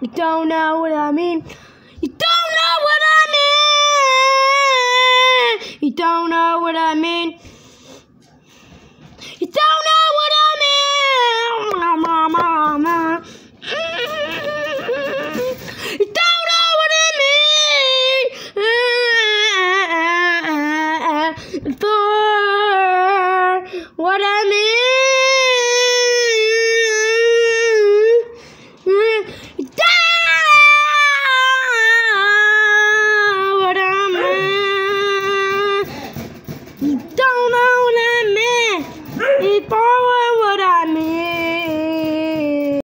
You don't know what I mean. You don't know what I mean. You don't know what I mean. You don't know what I mean. You don't know what I mean. For what I mean.